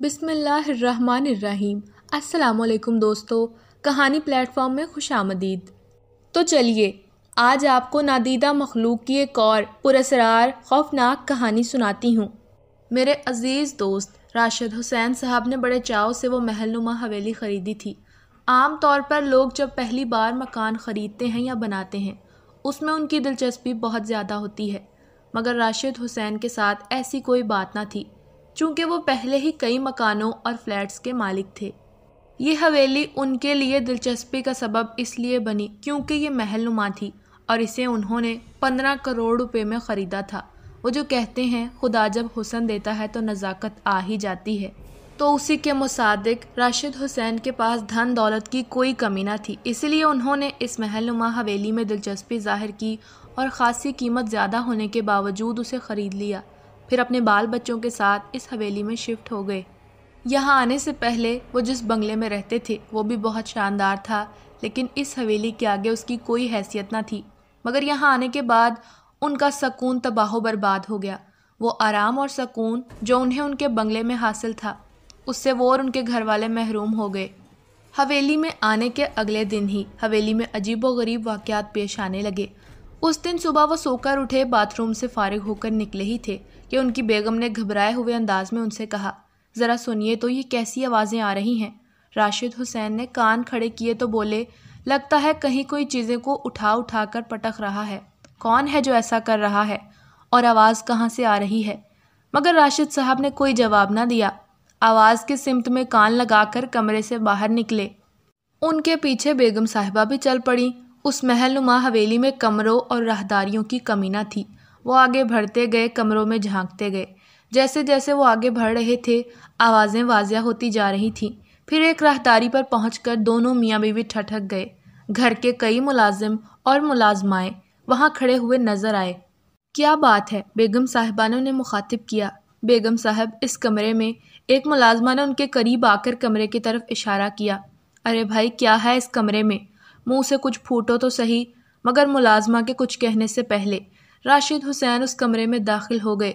बिसमीम अस्सलाम दोस्तों, कहानी प्लेटफॉर्म में खुश आमदीद। तो चलिए, आज आपको नादीदा मखलूक की एक और पुरसरार खौफनाक कहानी सुनाती हूँ। मेरे अज़ीज़ दोस्त राशिद हुसैन साहब ने बड़े चाव से वो महलनुमा हवेली ख़रीदी थी। आम तौर पर लोग जब पहली बार मकान ख़रीदते हैं या बनाते हैं, उसमें उनकी दिलचस्पी बहुत ज़्यादा होती है। मगर राशिद हुसैन के साथ ऐसी कोई बात ना थी। चूँकि वो पहले ही कई मकानों और फ्लैट्स के मालिक थे। ये हवेली उनके लिए दिलचस्पी का सबब इसलिए बनी क्योंकि ये महल नुमा थी और इसे उन्होंने पंद्रह करोड़ रुपए में ख़रीदा था। वो जो कहते हैं, खुदा जब हुसन देता है तो नज़ाकत आ ही जाती है। तो उसी के मुसादिक राशिद हुसैन के पास धन दौलत की कोई कमी ना थी। इसलिए उन्होंने इस महल नुमा हवेली में दिलचस्पी ज़ाहिर की और ख़ासी कीमत ज़्यादा होने के बावजूद उसे ख़रीद लिया। फिर अपने बाल बच्चों के साथ इस हवेली में शिफ्ट हो गए। यहाँ आने से पहले वो जिस बंगले में रहते थे, वो भी बहुत शानदार था, लेकिन इस हवेली के आगे उसकी कोई हैसियत ना थी। मगर यहाँ आने के बाद उनका सकून तबाह बर्बाद हो गया। वो आराम और सकून जो उन्हें उनके बंगले में हासिल था, उससे वो और उनके घर वाले महरूम हो गए। हवेली में आने के अगले दिन ही हवेली में अजीब व गरीब वाक़ात पेश आने लगे। उस दिन सुबह वो सोकर उठे, बाथरूम से फारिग होकर निकले ही थे कि उनकी बेगम ने घबराए हुए अंदाज में उनसे कहा, ज़रा सुनिए तो ये कैसी आवाज़ें आ रही हैं? राशिद हुसैन ने कान खड़े किए तो बोले, लगता है कहीं कोई चीज़ें को उठा उठा कर पटक रहा है। कौन है जो ऐसा कर रहा है? और आवाज़ कहाँ से आ रही है? मगर राशिद साहब ने कोई जवाब ना दिया। आवाज़ के सिमत में कान लगाकर कमरे से बाहर निकले। उनके पीछे बेगम साहिबा भी चल पड़ी। उस महल नुमा हवेली में कमरों और राहदारियों की कमी ना थी। वो आगे बढ़ते गए, कमरों में झांकते गए। जैसे जैसे वो आगे बढ़ रहे थे, आवाज़ें वाजिया होती जा रही थीं। फिर एक राहदारी पर पहुंचकर दोनों मियाँ बीवी ठठक गए। घर के कई मुलाजिम और मुलाजमाएँ वहाँ खड़े हुए नज़र आए। क्या बात है, बेगम साहिबा ने मुखातिब किया। बेगम साहब इस कमरे में एक मुलाजमा ने उनके करीब आकर कमरे की तरफ़ इशारा किया। अरे भाई, क्या है इस कमरे में? मुँह से कुछ फूटो तो सही, मगर मुलाजमा के कुछ कहने से पहले राशिद हुसैन उस कमरे में दाखिल हो गए।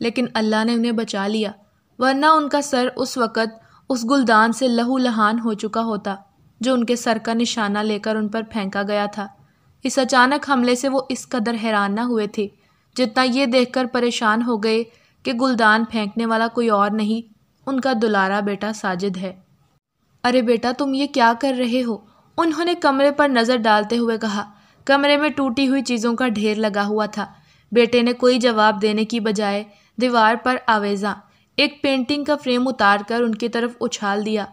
लेकिन अल्लाह ने उन्हें बचा लिया, वरना उनका सर उस वक़्त उस गुलदान से लहू लहान हो चुका होता, जो उनके सर का निशाना लेकर उन पर फेंका गया था। इस अचानक हमले से वो इस कदर हैरान न हुए थे, जितना ये देखकर परेशान हो गए कि गुलदान फेंकने वाला कोई और नहीं, उनका दुलारा बेटा साजिद है। अरे बेटा, तुम ये क्या कर रहे हो? उन्होंने कमरे पर नज़र डालते हुए कहा, कमरे में टूटी हुई चीज़ों का ढेर लगा हुआ था। बेटे ने कोई जवाब देने की बजाय दीवार पर आवेजा, एक पेंटिंग का फ्रेम उतार कर उनकी तरफ़ उछाल दिया।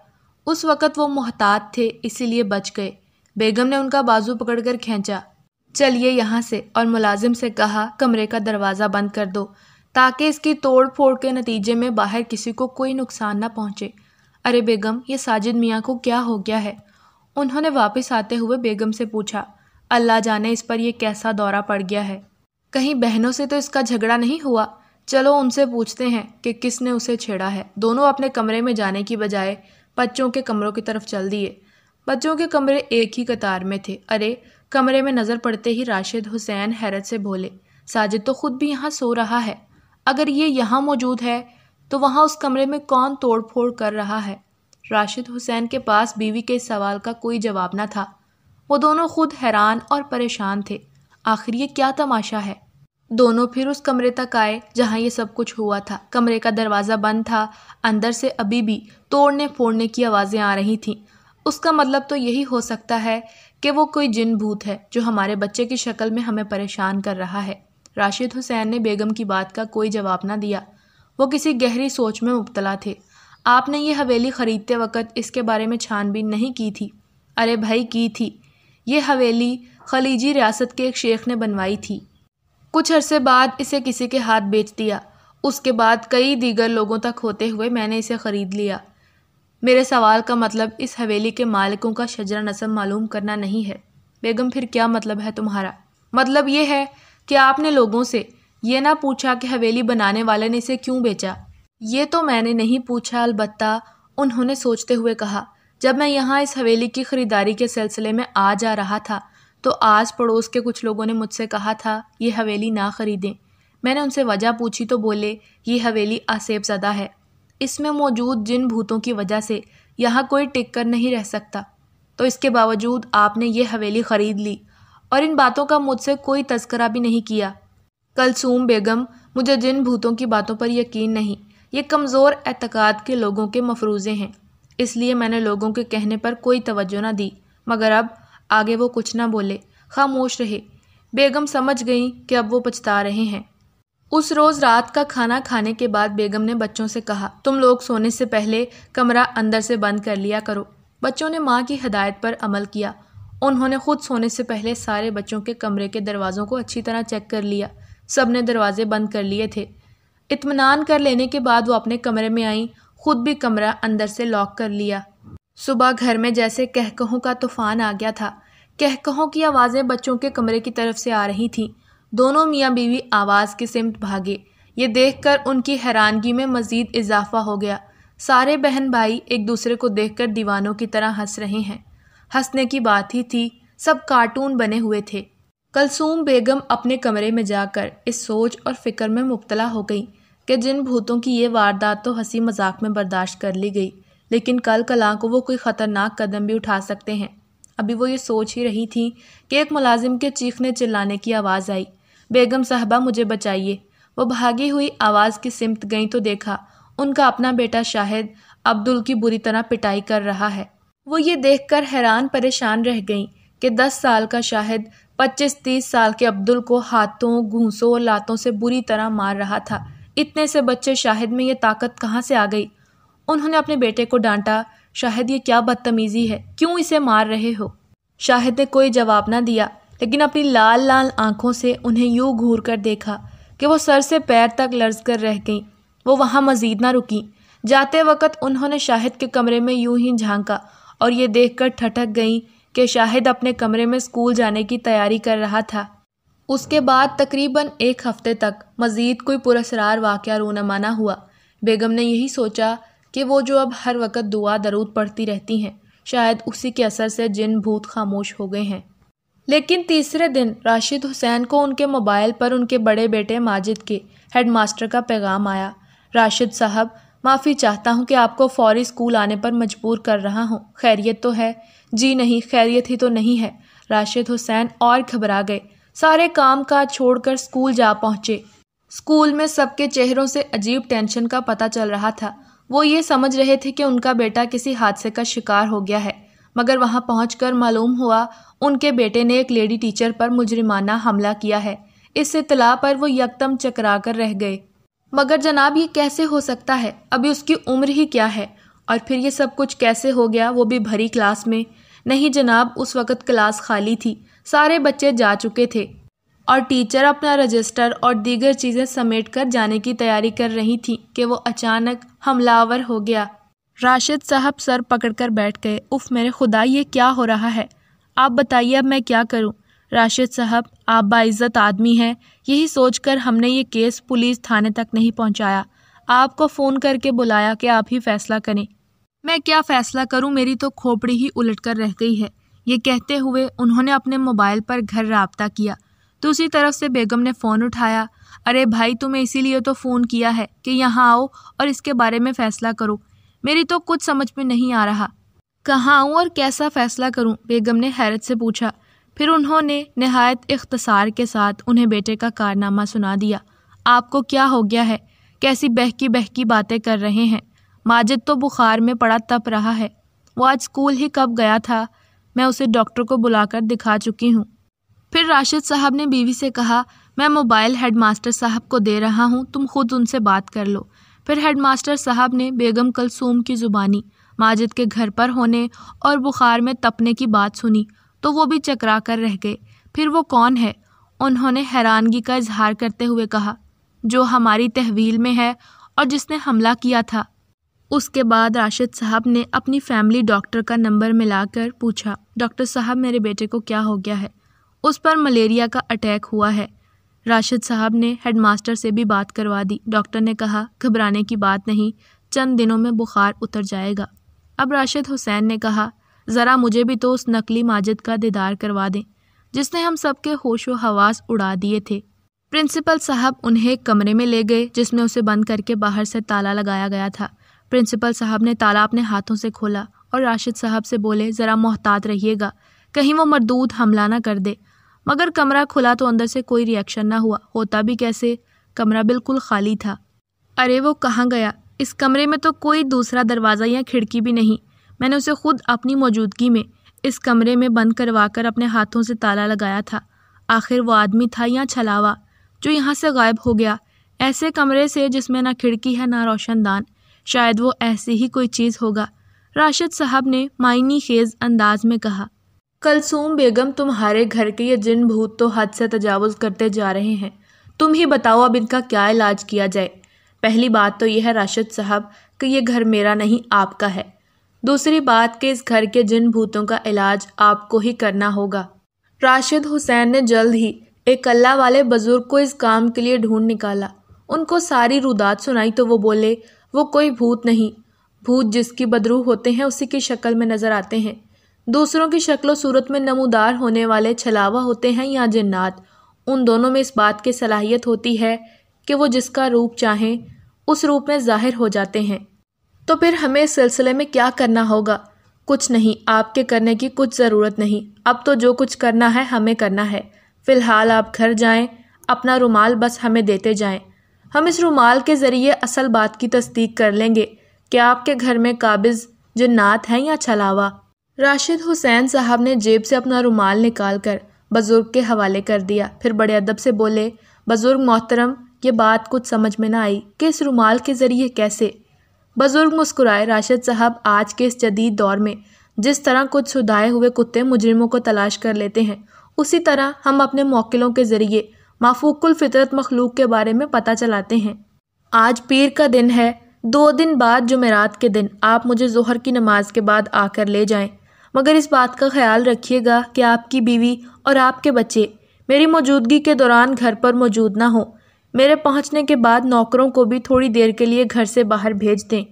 उस वक़्त वो मोहतात थे, इसीलिए बच गए। बेगम ने उनका बाजू पकड़कर खींचा। चलिए यहाँ से, और मुलाजिम से कहा, कमरे का दरवाज़ा बंद कर दो, ताकि इसकी तोड़ फोड़ के नतीजे में बाहर किसी को कोई नुकसान ना पहुँचे। अरे बेगम, ये साजिद मियाँ को क्या हो गया है? उन्होंने वापस आते हुए बेगम से पूछा, अल्लाह जाने इस पर यह कैसा दौरा पड़ गया है? कहीं बहनों से तो इसका झगड़ा नहीं हुआ? चलो उनसे पूछते हैं कि किसने उसे छेड़ा है। दोनों अपने कमरे में जाने की बजाय बच्चों के कमरों की तरफ़ चल दिए। बच्चों के कमरे एक ही कतार में थे। अरे, कमरे में नज़र पड़ते ही राशिद हुसैन हैरत से बोले, साजिद तो खुद भी यहाँ सो रहा है। अगर ये यहाँ मौजूद है तो वहाँ उस कमरे में कौन तोड़ फोड़ कर रहा है? राशिद हुसैन के पास बीवी के सवाल का कोई जवाब न था। वो दोनों खुद हैरान और परेशान थे। आखिर ये क्या तमाशा है? दोनों फिर उस कमरे तक आए, जहाँ ये सब कुछ हुआ था। कमरे का दरवाज़ा बंद था, अंदर से अभी भी तोड़ने फोड़ने की आवाज़ें आ रही थीं। उसका मतलब तो यही हो सकता है कि वो कोई जिन भूत है, जो हमारे बच्चे की शक्ल में हमें परेशान कर रहा है। राशिद हुसैन ने बेगम की बात का कोई जवाब ना दिया। वो किसी गहरी सोच में मुबतला थे। आपने ये हवेली ख़रीदते वक्त इसके बारे में छानबीन नहीं की थी। अरे भाई, की थी? ये हवेली खलीजी रियासत के एक शेख ने बनवाई थी। कुछ अरसे बाद इसे किसी के हाथ बेच दिया। उसके बाद कई दीगर लोगों तक होते हुए मैंने इसे ख़रीद लिया। मेरे सवाल का मतलब इस हवेली के मालिकों का शजरा नसब मालूम करना नहीं है। बेगम, फिर क्या मतलब है तुम्हारा? मतलब ये है कि आपने लोगों से ये ना पूछा कि हवेली बनाने वाले ने इसे क्यों बेचा? ये तो मैंने नहीं पूछा, अलबत्ता, उन्होंने सोचते हुए कहा। जब मैं यहाँ इस हवेली की ख़रीदारी के सिलसिले में आ जा रहा था तो आस पड़ोस के कुछ लोगों ने मुझसे कहा था, ये हवेली ना ख़रीदें। मैंने उनसे वजह पूछी तो बोले, ये हवेली आसेब ज़दा है। इसमें मौजूद जिन भूतों की वजह से यहाँ कोई टिक कर नहीं रह सकता। तो इसके बावजूद आपने ये हवेली ख़रीद ली और इन बातों का मुझसे कोई तस्करा भी नहीं किया। कलसूम बेगम, मुझे जिन भूतों की बातों पर यकीन नहीं ये कमज़ोर एतक़ाद के लोगों के मफरूज़े हैं। इसलिए मैंने लोगों के कहने पर कोई तवज्जो ना दी। मगर अब आगे वो कुछ ना बोले। खामोश रहे। बेगम समझ गई कि अब वो पछता रहे हैं। उस रोज़ रात का खाना खाने के बाद बेगम ने बच्चों से कहा, तुम लोग सोने से पहले कमरा अंदर से बंद कर लिया करो। बच्चों ने माँ की हदायत पर अमल किया। उन्होंने खुद सोने से पहले सारे बच्चों के कमरे के दरवाज़ों को अच्छी तरह चेक कर लिया। सबने दरवाजे बंद कर लिए थे। इत्मीनान कर लेने के बाद वो अपने कमरे में आई, खुद भी कमरा अंदर से लॉक कर लिया। सुबह घर में जैसे कहकहों का तूफ़ान आ गया था। कहकहों की आवाज़ें बच्चों के कमरे की तरफ़ से आ रही थीं। दोनों मियाँ बीवी आवाज़ के सिमत भागे। ये देखकर उनकी हैरानगी में मज़ीद इजाफा हो गया। सारे बहन भाई एक दूसरे को देखकर दीवानों की तरह हंस रहे हैं। हंसने की बात ही थी, सब कार्टून बने हुए थे। कलसूम बेगम अपने कमरे में जाकर इस सोच और फ़िक्र में मुबतला हो गई। कि जिन भूतों की ये वारदात तो हँसी मज़ाक में बर्दाश्त कर ली गई, लेकिन कल कला को वो कोई ख़तरनाक कदम भी उठा सकते हैं। अभी वो ये सोच ही रही थी कि एक मुलाजिम के चीखने चिल्लाने की आवाज़ आई, बेगम साहबा, मुझे बचाइए। वो भागी हुई आवाज़ की सिमत गई तो देखा, उनका अपना बेटा शाहिद अब्दुल की बुरी तरह पिटाई कर रहा है। वो ये देखकर हैरान परेशान रह गई कि दस साल का शाहिद पच्चीस तीस साल के अब्दुल को हाथों, घूसों और लातों से बुरी तरह मार रहा था। इतने से बच्चे शाहिद में ये ताकत कहाँ से आ गई? उन्होंने अपने बेटे को डांटा, शाहिद, ये क्या बदतमीज़ी है? क्यों इसे मार रहे हो? शाहिद ने कोई जवाब ना दिया, लेकिन अपनी लाल लाल आँखों से उन्हें यूँ घूर कर देखा कि वो सर से पैर तक लर्ज कर रह गईं। वो वहाँ मज़ीद ना रुकी। जाते वक्त उन्होंने शाहिद के कमरे में यूँ ही झांका और ये देखकर ठटक गईं कि शाहिद अपने कमरे में स्कूल जाने की तैयारी कर रहा था। उसके बाद तकरीबन एक हफ़्ते तक मज़ीद कोई पुरसरार वाक़ रूनमाना हुआ। बेगम ने यही सोचा कि वो जो अब हर वक्त दुआ दरूद पढ़ती रहती हैं, शायद उसी के असर से जिन भूत खामोश हो गए हैं। लेकिन तीसरे दिन राशिद हुसैन को उनके मोबाइल पर उनके बड़े बेटे माजिद के हेडमास्टर का पैगाम आया। राशिद साहब, माफ़ी चाहता हूँ कि आपको फौरी स्कूल आने पर मजबूर कर रहा हूँ। खैरियत तो है। जी नहीं, खैरियत ही तो नहीं है। राशिद हुसैन और घबरा गए। सारे काम काज छोड़कर स्कूल जा पहुँचे। स्कूल में सबके चेहरों से अजीब टेंशन का पता चल रहा था। वो ये समझ रहे थे कि उनका बेटा किसी हादसे का शिकार हो गया है। मगर वहाँ पहुँच मालूम हुआ, उनके बेटे ने एक लेडी टीचर पर मुजरिमाना हमला किया है। इस इतला पर वो यकदम चकरा कर रह गए। मगर जनाब, ये कैसे हो सकता है? अभी उसकी उम्र ही क्या है? और फिर ये सब कुछ कैसे हो गया? वो भी भरी क्लास में। नहीं जनाब, उस वक़्त क्लास खाली थी। सारे बच्चे जा चुके थे और टीचर अपना रजिस्टर और दीगर चीज़ें समेट कर जाने की तैयारी कर रही थी कि वो अचानक हमलावर हो गया। राशिद साहब सर पकड़कर बैठ गए। उफ, मेरे खुदा, ये क्या हो रहा है? आप बताइए, अब मैं क्या करूँ? राशिद साहब, आप बाइज़्ज़त आदमी हैं। यही सोचकर हमने ये केस पुलिस थाने तक नहीं पहुँचाया। आपको फ़ोन करके बुलाया कि आप ही फैसला करें। मैं क्या फ़ैसला करूँ? मेरी तो खोपड़ी ही उलट कर रह गई है। ये कहते हुए उन्होंने अपने मोबाइल पर घर रबता किया। दूसरी तरफ़ से बेगम ने फ़ोन उठाया। अरे भाई तुम्हें इसीलिए तो फ़ोन किया है कि यहाँ आओ और इसके बारे में फ़ैसला करो। मेरी तो कुछ समझ में नहीं आ रहा। कहाँ आऊँ और कैसा फ़ैसला करूँ? बेगम ने हैरत से पूछा। फिर उन्होंने नहायत इख्तसार के साथ उन्हें बेटे का कारनामा सुना दिया। आपको क्या हो गया है? कैसी बहकी बहकी बातें कर रहे हैं? माजिद तो बुखार में पड़ा तप रहा है। वो आज स्कूल ही कब गया था? मैं उसे डॉक्टर को बुलाकर दिखा चुकी हूँ। फिर राशिद साहब ने बीवी से कहा, मैं मोबाइल हेडमास्टर साहब को दे रहा हूँ, तुम खुद उनसे बात कर लो। फिर हेडमास्टर साहब ने बेगम कलसूम की ज़ुबानी, माजिद के घर पर होने और बुखार में तपने की बात सुनी तो वो भी चकरा कर रह गए। फिर वो कौन है? उन्होंने हैरानगी का इजहार करते हुए कहा, जो हमारी तहवील में है और जिसने हमला किया था। उसके बाद राशिद साहब ने अपनी फैमिली डॉक्टर का नंबर मिलाकर पूछा, डॉक्टर साहब, मेरे बेटे को क्या हो गया है? उस पर मलेरिया का अटैक हुआ है। राशिद साहब ने हेडमास्टर से भी बात करवा दी। डॉक्टर ने कहा, घबराने की बात नहीं, चंद दिनों में बुखार उतर जाएगा। अब राशिद हुसैन ने कहा, ज़रा मुझे भी तो उस नकली माजिद का दीदार करवा दें, जिसने हम सबके होश व हवास उड़ा दिए थे। प्रिंसिपल साहब उन्हें कमरे में ले गए, जिसमें उसे बंद करके बाहर से ताला लगाया गया था। प्रिंसिपल साहब ने ताला अपने हाथों से खोला और राशिद साहब से बोले, ज़रा मोहतात रहिएगा। कहीं वो मरदूद हमला ना कर दे। मगर कमरा खुला तो अंदर से कोई रिएक्शन ना हुआ। होता भी कैसे? कमरा बिल्कुल खाली था। अरे, वो कहाँ गया? इस कमरे में तो कोई दूसरा दरवाज़ा या खिड़की भी नहीं। मैंने उसे खुद अपनी मौजूदगी में इस कमरे में बंद करवा कर अपने हाथों से ताला लगाया था। आखिर वो आदमी था या छलावा? जो यहाँ से गायब हो गया। ऐसे कमरे से जिसमें ना खिड़की है, ना रोशनदान। शायद वो ऐसी ही कोई चीज़ होगा। राशिद साहब ने मायनी खेज अंदाज में कहा कलसूम बेगम तुम्हारे घर के ये जिन भूत तो हद से तजावज़ करते जा रहे हैं। तुम ही बताओ अब इनका क्या इलाज किया जाए। पहली बात तो यह है राशिद साहब कि ये घर मेरा नहीं, आपका है। दूसरी बात कि इस घर के जिन भूतों का इलाज आपको ही करना होगा। राशिद हुसैन ने जल्द ही एक अल्लाह वाले बुज़ुर्ग को इस काम के लिए ढूंढ निकाला। उनको सारी रुदात सुनाई तो वो बोले वो कोई भूत नहीं। भूत जिसकी बदरू होते हैं, उसी की शक्ल में नज़र आते हैं। दूसरों की शक्ल सूरत में नमूदार होने वाले छलावा होते हैं या जन्नात। उन दोनों में इस बात की सलाहियत होती है कि वो जिसका रूप चाहें, उस रूप में ज़ाहिर हो जाते हैं। तो फिर हमें इस सिलसिले में क्या करना होगा? कुछ नहीं, आपके करने की कुछ ज़रूरत नहीं। अब तो जो कुछ करना है, हमें करना है। फ़िलहाल आप घर जाएँ, अपना रुमाल बस हमें देते जाएँ। हम इस रुमाल के ज़रिए असल बात की तस्दीक कर लेंगे। कि आपके घर में काबिज़ जन्नात हैं या छलावा? राशिद हुसैन साहब ने जेब से अपना रुमाल निकाल कर बुज़ुर्ग के हवाले कर दिया। फिर बड़े अदब से बोले, बुज़ुर्ग मोहतरम, ये बात कुछ समझ में ना आई कि इस रुमाल के ज़रिए कैसे? बुज़ुर्ग मुस्कुराए। राशिद साहब आज के इस जदीद दौर में जिस तरह कुछ सुधाए हुए कुत्ते मुजरिमों को तलाश कर लेते हैं, उसी तरह हम अपने मौकिलों के ज़रिए माफूकुल फितरत मखलूक के बारे में पता चलाते हैं। आज पीर का दिन है। दो दिन बाद जुमेरात के दिन। आप मुझे जोहर की नमाज़ के बाद आकर ले जाएँ। मगर इस बात का ख्याल रखिएगा कि आपकी बीवी और आपके बच्चे मेरी मौजूदगी के दौरान घर पर मौजूद ना हो। मेरे पहुँचने के बाद नौकरों को भी थोड़ी देर के लिए घर से बाहर भेज दें।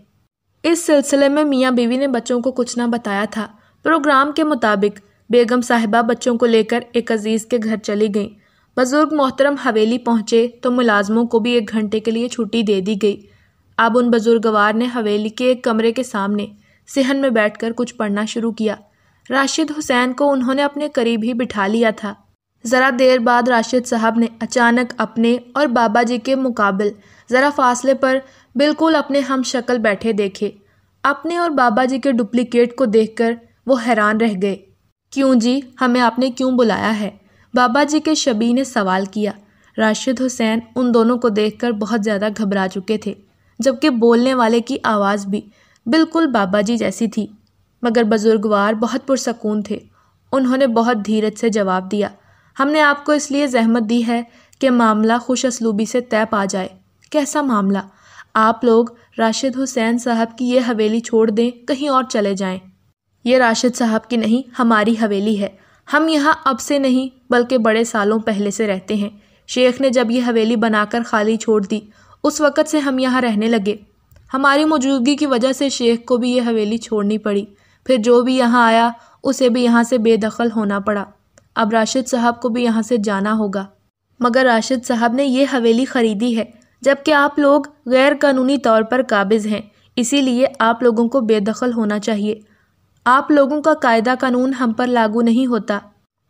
इस सिलसिले में मियाँ बीवी ने बच्चों को कुछ ना बताया था। प्रोग्राम के मुताबिक बेगम साहिबा बच्चों को लेकर एक अज़ीज़ के घर चली गईं। बुज़ुर्ग मोहतरम हवेली पहुँचे तो मुलाजमों को भी एक घंटे के लिए छुट्टी दे दी गई। अब उन बुजुर्गवार ने हवेली के एक कमरे के सामने सहन में बैठकर कुछ पढ़ना शुरू किया। राशिद हुसैन को उन्होंने अपने करीब ही बिठा लिया था। ज़रा देर बाद राशिद साहब ने अचानक अपने और बाबा जी के मुकाबल ज़रा फासले पर बिल्कुल अपने हम शक्ल बैठे देखे। अपने और बाबा जी के डुप्लीकेट को देखकर वो हैरान रह गए। क्यों जी? हमें आपने क्यों बुलाया है? बाबा जी के शबी ने सवाल किया। राशिद हुसैन उन दोनों को देखकर बहुत ज़्यादा घबरा चुके थे, जबकि बोलने वाले की आवाज़ भी बिल्कुल बाबा जी जैसी थी। मगर बुजुर्गवार बहुत पुरसकून थे। उन्होंने बहुत धीरज से जवाब दिया, हमने आपको इसलिए जहमत दी है कि मामला खुश असलूबी से तय पा जाए। कैसा मामला? आप लोग राशिद हुसैन साहब की ये हवेली छोड़ दें, कहीं और चले जाएँ। ये राशिद साहब की नहीं, हमारी हवेली है। हम यहाँ अब से नहीं, बल्कि बड़े सालों पहले से रहते हैं। शेख ने जब ये हवेली बनाकर खाली छोड़ दी, उस वक़्त से हम यहाँ रहने लगे। हमारी मौजूदगी की वजह से शेख को भी ये हवेली छोड़नी पड़ी। फिर जो भी यहाँ आया, उसे भी यहाँ से बेदखल होना पड़ा। अब राशिद साहब को भी यहाँ से जाना होगा। मगर राशिद साहब ने ये हवेली ख़रीदी है, जबकि आप लोग गैर कानूनी तौर पर काबिज़ हैं, इसीलिए आप लोगों को बेदखल होना चाहिए। आप लोगों का कायदा कानून हम पर लागू नहीं होता।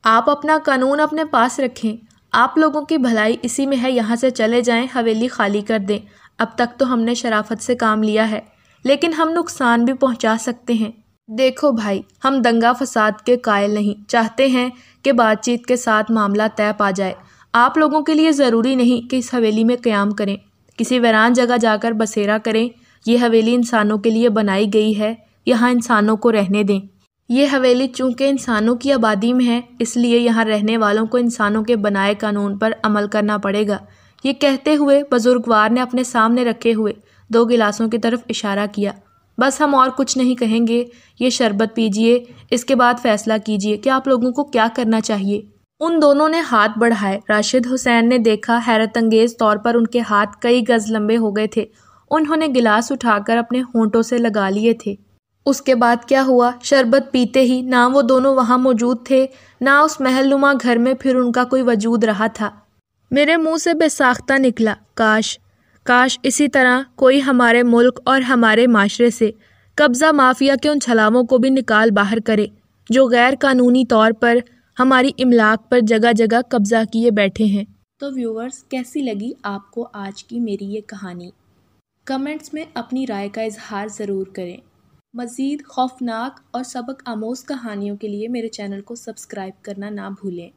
आप अपना कानून अपने पास रखें। आप लोगों की भलाई इसी में है, यहाँ से चले जाएँ, हवेली खाली कर दें। अब तक तो हमने शराफत से काम लिया है, लेकिन हम नुकसान भी पहुँचा सकते हैं। देखो भाई, हम दंगा फसाद के कायल नहीं, चाहते हैं कि बातचीत के साथ मामला तय पा जाए। आप लोगों के लिए ज़रूरी नहीं कि इस हवेली में क़्याम करें। किसी वीरान जगह जाकर बसेरा करें। ये हवेली इंसानों के लिए बनाई गई है। यहाँ इंसानों को रहने दें। ये हवेली चूँकि इंसानों की आबादी में है, इसलिए यहाँ रहने वालों को इंसानों के बनाए कानून पर अमल करना पड़ेगा। ये कहते हुए बुजुर्गवार ने अपने सामने रखे हुए दो गिलासों की तरफ़ इशारा किया। बस हम और कुछ नहीं कहेंगे। ये शरबत पीजिए, इसके बाद फैसला कीजिए कि आप लोगों को क्या करना चाहिए। उन दोनों ने हाथ बढ़ाए। राशिद हुसैन ने देखा हैरत अंगेज तौर पर उनके हाथ कई गज लंबे हो गए थे। उन्होंने गिलास उठाकर अपने होंठों से लगा लिए थे। उसके बाद क्या हुआ? शरबत पीते ही ना वो दोनों वहाँ मौजूद थे, ना उस महलनुमा घर में फिर उनका कोई वजूद रहा था। मेरे मुँह से बेसाख्ता निकला, काश काश इसी तरह कोई हमारे मुल्क और हमारे माशरे से कब्ज़ा माफिया के उन छलावों को भी निकाल बाहर करे, जो गैर कानूनी तौर पर हमारी इमलाक पर जगह जगह कब्ज़ा किए बैठे हैं। तो व्यूवर्स कैसी लगी आपको आज की मेरी ये कहानी? कमेंट्स में अपनी राय का इजहार ज़रूर करें। मज़ीद खौफनाक और सबक आमोज़ कहानियों के लिए मेरे चैनल को सब्सक्राइब करना ना भूलें।